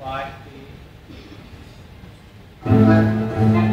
five the